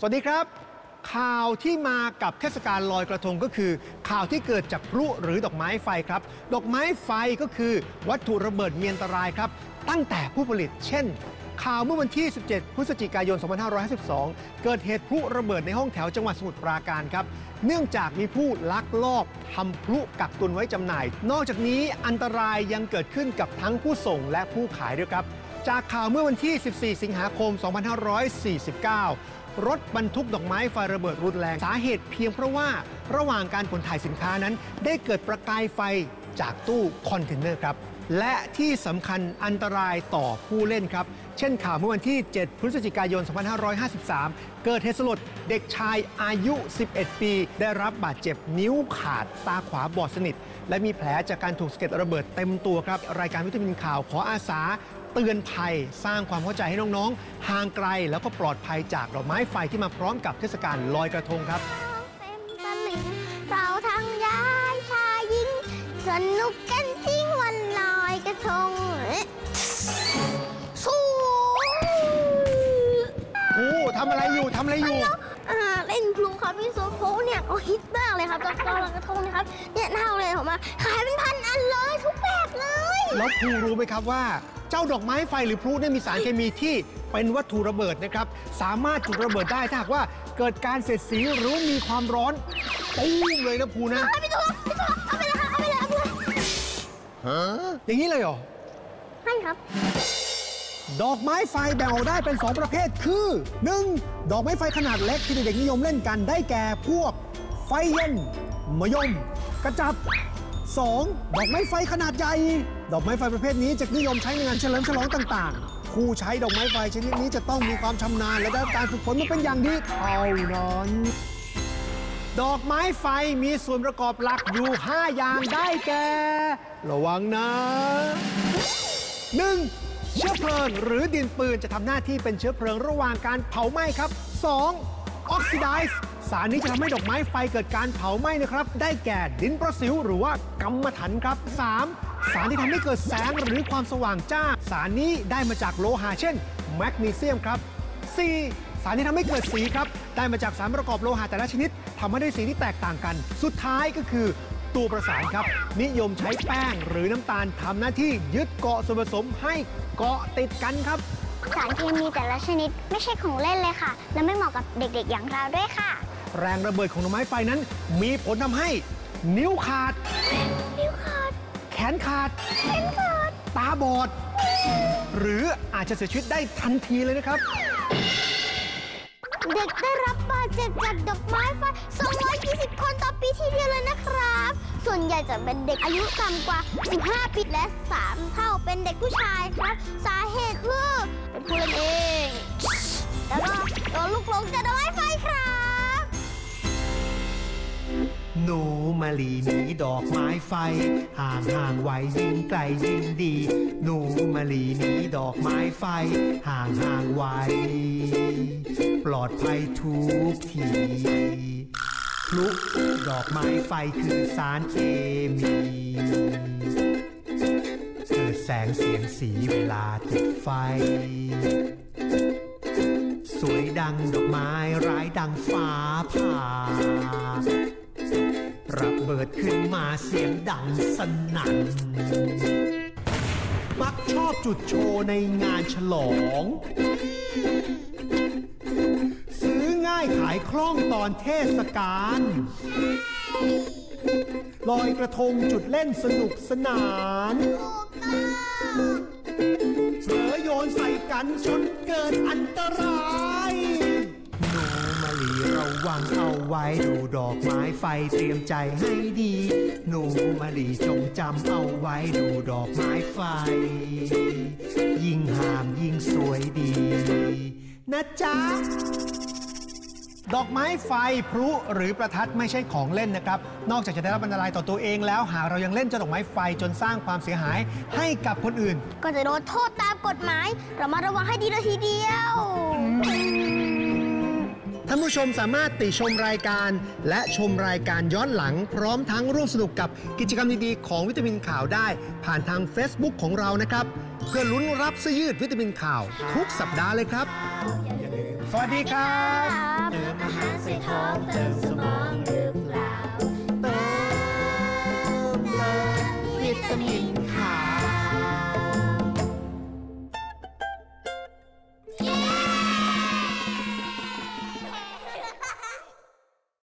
สวัสดีครับ ข่าวที่มากับเทศกาลลอยกระทงก็คือ ข่าวที่เกิดจากพลุหรือดอกไม้ไฟครับ ดอกไม้ไฟก็คือวัตถุระเบิดเมียนตรายครับ ตั้งแต่ผู้ผลิต เช่น ข่าวเมื่อวันที่ 17 พฤศจิกายน 2552 เกิดเหตุพลุระเบิดในห้องแถวจังหวัดสมุทรปราการครับ เนื่องจากมีผู้ลักลอบทำพลุกักตุนไว้จำหน่าย นอกจากนี้อันตรายยังเกิดขึ้นกับทั้งผู้ส่งและผู้ขายด้วยครับ จากข่าวเมื่อวันที่ 14 สิงหาคม 2549รถบรรทุกดอกไม้ไฟระเบิดรุนแรง สาเหตุเพียงเพราะว่าระหว่างการขนถ่ายสินค้านั้น ได้เกิดประกายไฟ จากตู้คอนเทนเนอร์ครับ และที่สำคัญอันตรายต่อผู้เล่นครับ เช่นข่าวเมื่อวันที่ 7 พฤศจิกายน 2553 เกิดเหตุสลดเด็กชายอายุ 11 ปี ได้รับบาดเจ็บนิ้วขาดตาขวาบอดสนิท และมีแผลจากการถูกสะเก็ดระเบิดเต็มตัวครับ รายการวิตามินข่าวขออาสาเตือนภัยสร้างความเข้าใจให้น้องๆ ห่างไกลแล้วก็ปลอดภัยจากดอกไม้ไฟที่มาพร้อมกับเทศกาลลอยกระทงครับ นุกกันจริงวันลอยกระทงเอ๊ะสู้โอ้ทำอะไรอยู่ทำอะไรอยู่อ่าเล่นพลูครับพี่โซโพเนี่ยเขาฮิตมากเลยครับตอนลอยกระทงนะครับเนี่ยเท่าเลยผมมาขายเป็นพันอันเลยทุกแบบเลยแล้วครูรู้ไหมครับว่า เจ้าดอกไม้ไฟหรือพลุเนี่ยมีสารเคมีที่เป็นวัตถุระเบิดนะครับ สามารถจุดระเบิดได้ถ้าหากว่าเกิดการเสียดสีหรือมีความร้อนตู้มเลยนะภูนะเอาไปตัวพี่ตัว อย่างนี้เลยเหรอให้ครับ ดอกไม้ไฟแบ่งออกได้เป็น 2 ประเภทคือ 1. ดอกไม้ไฟขนาดเล็กที่เด็กๆนิยมเล่นกันได้แก่พวก ไฟเย็นมะยม กระจับ 2. ดอกไม้ไฟขนาดใหญ่ ดอกไม้ไฟประเภทนี้จะนิยมใช้ในงานเฉลิมฉลองต่างๆ ผู้ใช้ดอกไม้ไฟชนิดนี้จะต้องมีความชำนาญและได้รับการฝึกฝนมาเป็นอย่างดีเท่านั้น ดอกไม้ไฟมีส่วนประกอบหลักอยู่ 5 อย่างได้แก่ ระวังนะ 1. เชื้อเพลิงหรือดินปืนจะทำหน้าที่เป็นเชื้อเพลิงระหว่างการเผาไหม้ครับ 2. ออกซิไดซ์สารนี้จะทำให้ดอกไม้ไฟเกิดการเผาไหม้นะครับ ได้แก่ดินประสิวหรือว่ากำมะถันครับ 3. สารที่ทำให้เกิดแสงหรือความสว่างจ้า สารนี้ได้มาจากโลหะเช่น แมกนีเซียมครับ 4. สารที่ทำให้เกิดสีครับ ได้มาจากสารประกอบโลหะแต่ละชนิดทำให้ได้สีที่แตกต่างกัน สุดท้ายก็คือตัวประสานครับ นิยมใช้แป้งหรือน้ำตาลทำหน้าที่ยึดเกาะส่วนผสมให้เกาะติดกันครับ สารเคมีแต่ละชนิดไม่ใช่ของเล่นเลยค่ะ และไม่เหมาะกับเด็กๆ อย่างเราด้วยค่ะ แรงระเบิดของดอกไม้ไฟนั้น มีผลทำให้ นิ้วขาด นิ้วขาด แขนขาด แขนขาด ตาบอด หรืออาจจะเสียชีวิตได้ทันทีเลยนะครับ เด็กได้รับบาดเจ็บจากดอกไม้ไฟ 220 คนต่อปีทีเดียวเลยนะครับ ส่วนใหญ่จะเป็นเด็กอายุต่ำกว่า 15 ปีและ 3 เท่าเป็นเด็กผู้ชายครับ สาเหตุคือเป็นผู้เล่นเอง แล้วก็โดนลูกหลงจากดอกไม้ไฟครับ หนูมาลีหนีดอกไม้ไฟ ห่างห่างไว้ยิ่งไกลยิ่งดี หนูมาลีหนีดอกไม้ไฟ ห่างห่างไว้ ลอดภัยทุกทีพลุดอกไม้ไฟคือสารเคมีเกิดแสงเสียงสีเวลาติดไฟ สวยดังดอกไม้ร้ายดังฟ้าผ่าระเบิดขึ้นมาเสียงดังสนั่นมักชอบจุดโชว์ในงานฉลองายขายคล่องตอนเทศกาลลอยกระทงจุดเล่นสนุกสนานเผลอโยนใส่กันจนเกิดอันตรายหนูมาลีระวังเอาไว้ดูดอกไม้ไฟเตรียมใจให้ดี หนูมาลีจงจำเอาไว้ดูดอกไม้ไฟ ยิ่งหางยิ่งสวยดี นะจ๊ะ ดอกไม้ไฟพลุหรือประทัดไม่ใช่ของเล่นนะครับ นอกจากจะได้รับอันตรายต่อตัวเองแล้วหากเรายังเล่นจ้าดอกไม้ไฟจนสร้างความเสียหายให้กับคนอื่น ก็จะโดนโทษตามกฎหมายเรามาระวังให้ดีเลยทีเดียว ท่านผู้ชมสามารถติชมรายการ และชมรายการย้อนหลัง พร้อมทั้งร่วมสนุกกับกิจกรรมดีๆของวิตามินข่าวได้ ผ่านทาง Facebook ของเรานะครับ เพื่อลุ้นรับเสยืดวิตามินข่าว ทุกสัปดาห์เลยครับ สวัสดีครับเติมอาหารใส่ท้องเติมสมองหรือเปล่าเติมเติมวิตามิน